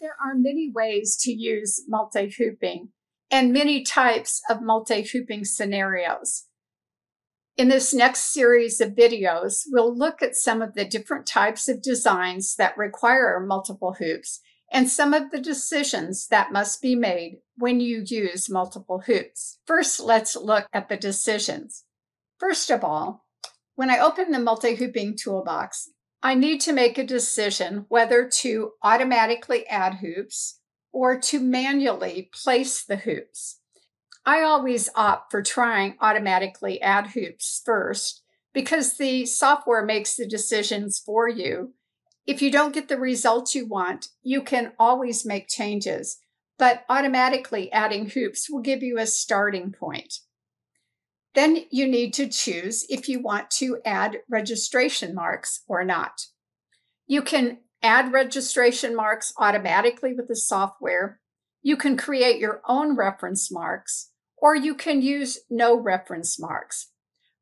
There are many ways to use multi-hooping and many types of multi-hooping scenarios. In this next series of videos, we'll look at some of the different types of designs that require multiple hoops and some of the decisions that must be made when you use multiple hoops. First, let's look at the decisions. First of all, when I open the multi-hooping toolbox, I need to make a decision whether to automatically add hoops or to manually place the hoops. I always opt for trying automatically add hoops first because the software makes the decisions for you. If you don't get the results you want, you can always make changes, but automatically adding hoops will give you a starting point. Then you need to choose if you want to add registration marks or not. You can add registration marks automatically with the software. You can create your own reference marks, or you can use no reference marks.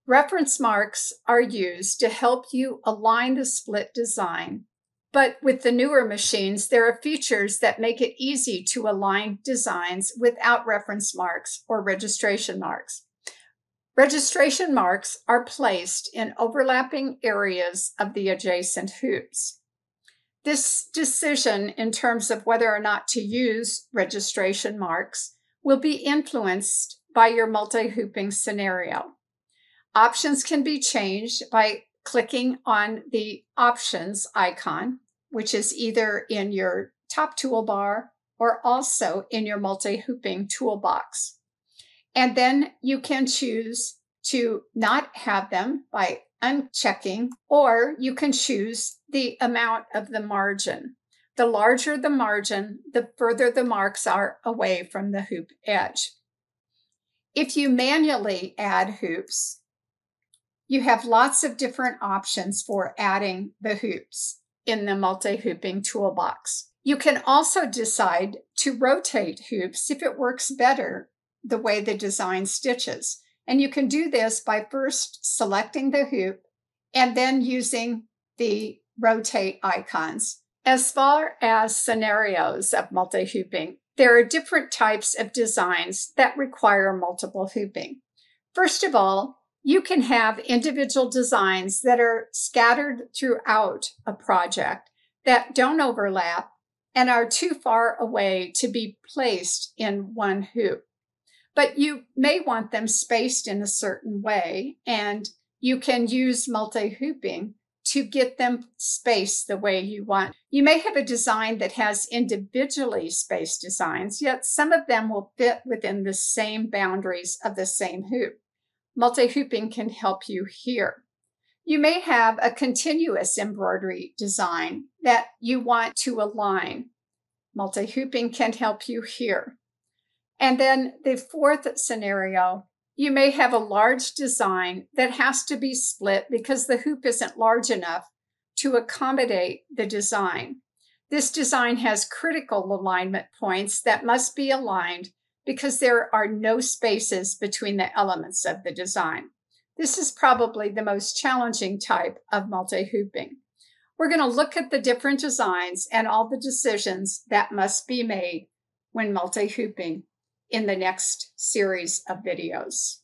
Reference marks are used to help you align the split design. But with the newer machines, there are features that make it easy to align designs without reference marks or registration marks. Registration marks are placed in overlapping areas of the adjacent hoops. This decision in terms of whether or not to use registration marks will be influenced by your multi-hooping scenario. Options can be changed by clicking on the options icon, which is either in your top toolbar or also in your multi-hooping toolbox. And then you can choose to not have them by unchecking, or you can choose the amount of the margin. The larger the margin, the further the marks are away from the hoop edge. If you manually add hoops, you have lots of different options for adding the hoops in the multi-hooping toolbox. You can also decide to rotate hoops if it works better the way the design stitches. And you can do this by first selecting the hoop and then using the rotate icons. As far as scenarios of multi-hooping, there are different types of designs that require multiple hooping. First of all, you can have individual designs that are scattered throughout a project that don't overlap and are too far away to be placed in one hoop but you may want them spaced in a certain way and you can use multi-hooping to get them spaced the way you want. You may have a design that has individually spaced designs, yet some of them will fit within the same boundaries of the same hoop. Multi-hooping can help you here. You may have a continuous embroidery design that you want to align. Multi-hooping can help you here. And then the fourth scenario, you may have a large design that has to be split because the hoop isn't large enough to accommodate the design. This design has critical alignment points that must be aligned because there are no spaces between the elements of the design. This is probably the most challenging type of multi-hooping. We're going to look at the different designs and all the decisions that must be made when multi-hooping in the next series of videos.